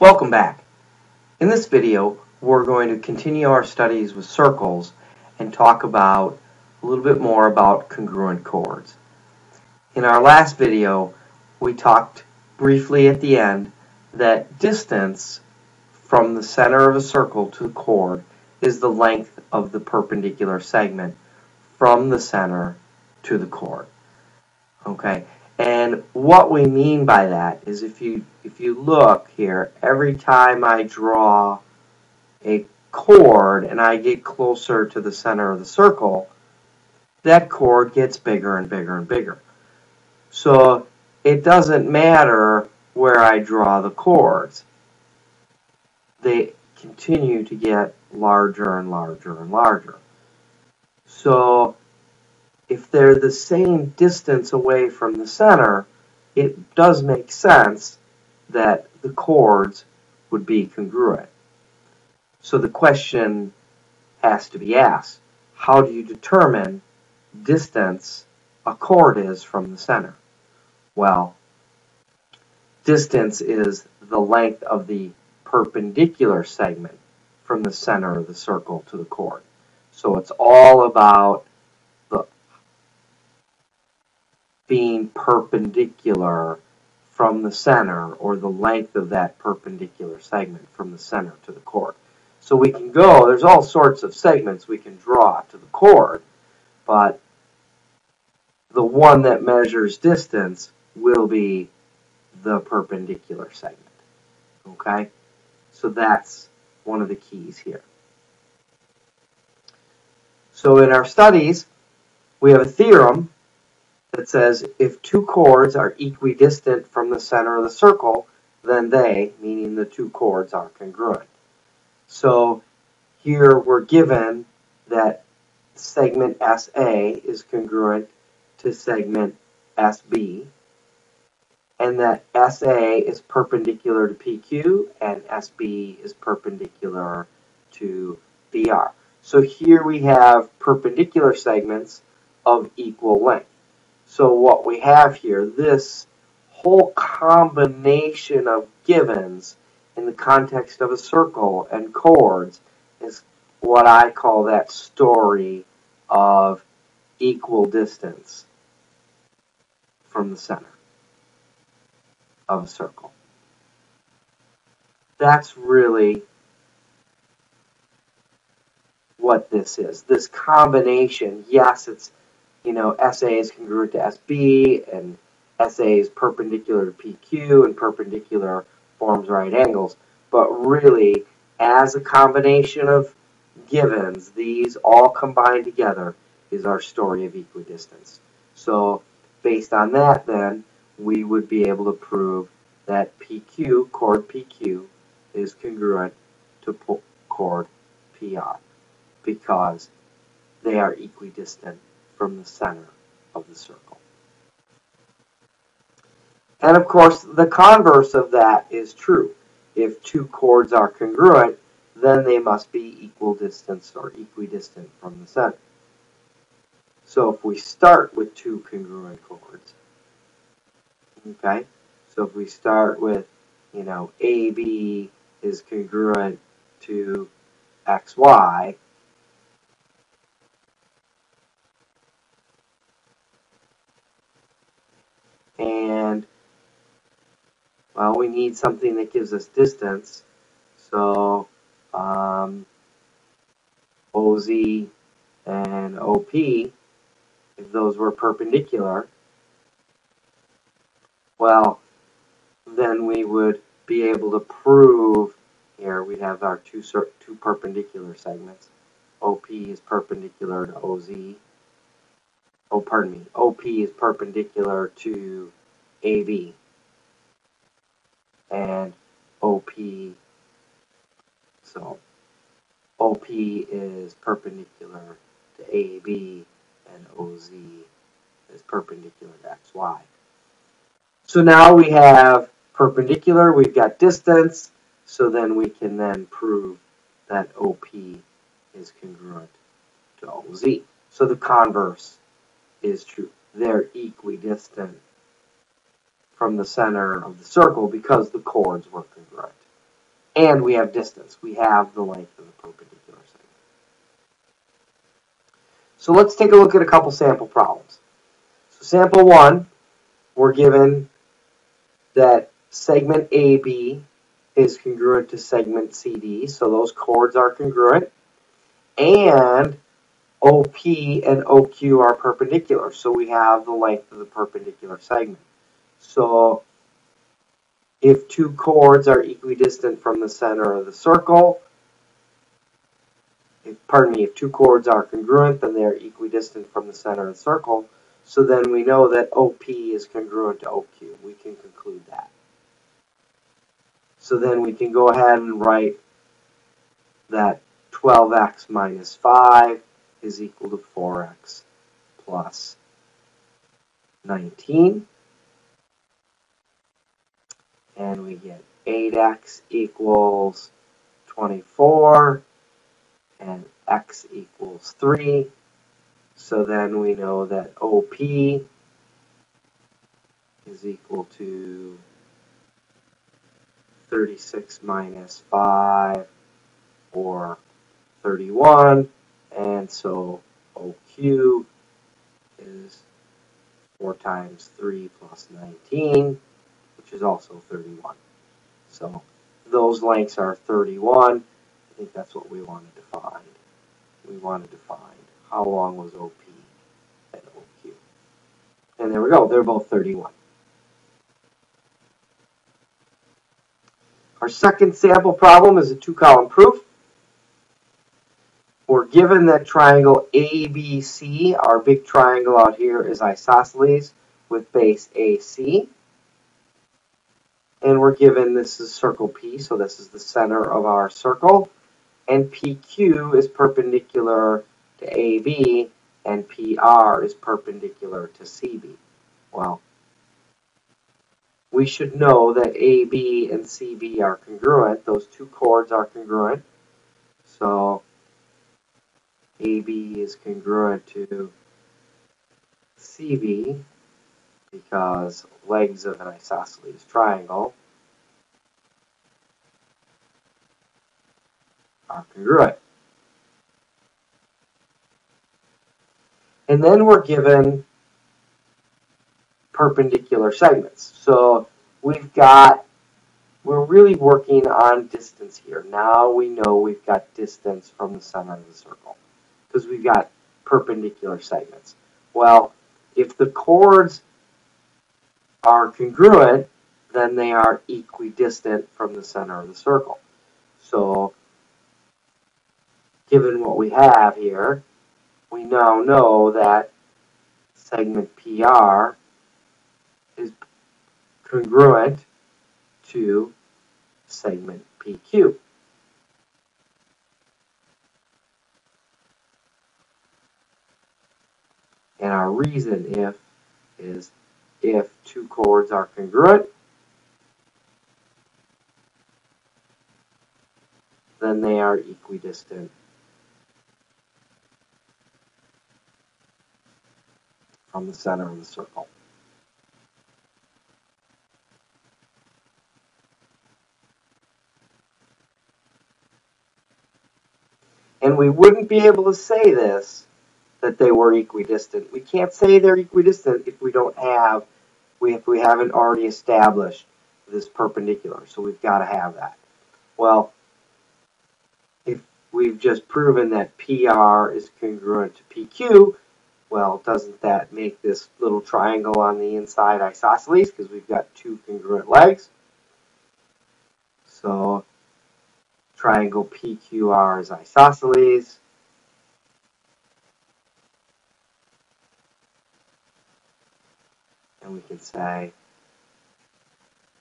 Welcome back. In this video, we're going to continue our studies with circles and talk about a little bit more about congruent chords. In our last video, we talked briefly at the end that distance from the center of a circle to the chord is the length of the perpendicular segment from the center to the chord. Okay, and what we mean by that is if you if you look here, every time I draw a chord and I get closer to the center of the circle, that chord gets bigger and bigger and bigger. So it doesn't matter where I draw the chords. They continue to get larger and larger and larger. So if they're the same distance away from the center, it does make sense that the chords would be congruent. So the question has to be asked, how do you determine distance a chord is from the center? Well, distance is the length of the perpendicular segment from the center of the circle to the chord. So it's all about being perpendicular from the center or the length of that perpendicular segment from the center to the chord. So we can go, there's all sorts of segments we can draw to the chord, but the one that measures distance will be the perpendicular segment. Okay? So that's one of the keys here. So in our studies, we have a theorem that says if two chords are equidistant from the center of the circle, then they, meaning the two chords, are congruent. So here we're given that segment SA is congruent to segment SB, and that SA is perpendicular to PQ and SB is perpendicular to BR. So here we have perpendicular segments of equal length. So what we have here, this whole combination of givens in the context of a circle and chords is what I call that story of equal distance from the center of a circle. That's really what this is. This combination, yes, it's you know, SA is congruent to SB, and SA is perpendicular to PQ, and perpendicular forms right angles. But really, as a combination of givens, these all combined together is our story of equidistance. So, based on that, then, we would be able to prove that PQ, chord PQ, is congruent to chord PR because they are equidistant from the center of the circle. And of course, the converse of that is true. If two chords are congruent, then they must be equal distance or equidistant from the center. So if we start with two congruent chords, okay, so if we start with, you know, AB is congruent to XY, and well we need something that gives us distance. So um, OZ and OP if those were perpendicular well then we would be able to prove here we have our two two perpendicular segments. OP is perpendicular to OZ oh pardon me, OP is perpendicular to AB and OP, so OP is perpendicular to AB and OZ is perpendicular to XY. So now we have perpendicular, we've got distance, so then we can then prove that OP is congruent to OZ. So the converse is true. They're equidistant from the center of the circle because the chords were congruent. And we have distance. We have the length of the perpendicular segment. So let's take a look at a couple sample problems. So sample one, we're given that segment AB is congruent to segment CD, so those chords are congruent. And OP and OQ are perpendicular, so we have the length of the perpendicular segment. So if two chords are equidistant from the center of the circle, if, pardon me, if two chords are congruent, then they're equidistant from the center of the circle. So then we know that OP is congruent to OQ. We can conclude that. So then we can go ahead and write that 12x minus 5 is equal to 4x plus 19 and we get 8x equals 24 and x equals 3. So then we know that OP is equal to 36 minus 5 or 31 and so OQ is 4 times 3 plus 19 which is also 31. So those lengths are 31. I think that's what we wanted to find. We wanted to find how long was OP and OQ. And there we go. They're both 31. Our second sample problem is a two-column proof. We're given that triangle ABC, our big triangle out here is isosceles with base AC and we're given this is circle P, so this is the center of our circle, and PQ is perpendicular to AB, and PR is perpendicular to CB. Well, we should know that AB and CB are congruent. Those two chords are congruent. So AB is congruent to CB, because legs of an isosceles triangle are congruent. And then we're given perpendicular segments. So we've got, we're really working on distance here. Now we know we've got distance from the center of the circle because we've got perpendicular segments. Well, if the chords are congruent, then they are equidistant from the center of the circle. So, given what we have here, we now know that segment PR is congruent to segment PQ. And our reason if is if two chords are congruent, then they are equidistant from the center of the circle. And we wouldn't be able to say this that they were equidistant. We can't say they're equidistant if we don't have, we, if we haven't already established this perpendicular. So we've got to have that. Well, if we've just proven that PR is congruent to PQ, well, doesn't that make this little triangle on the inside isosceles because we've got two congruent legs? So triangle PQR is isosceles. And we can say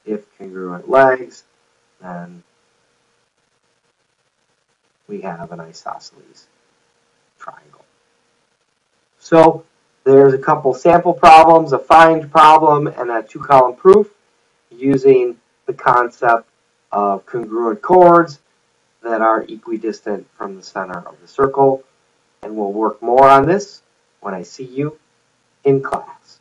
if congruent legs, then we have an isosceles triangle. So there's a couple sample problems, a find problem, and a two-column proof using the concept of congruent chords that are equidistant from the center of the circle. And we'll work more on this when I see you in class.